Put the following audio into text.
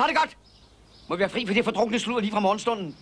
Så er det godt. Må vi være fri for det fordrukne sludder lige fra morgenstunden.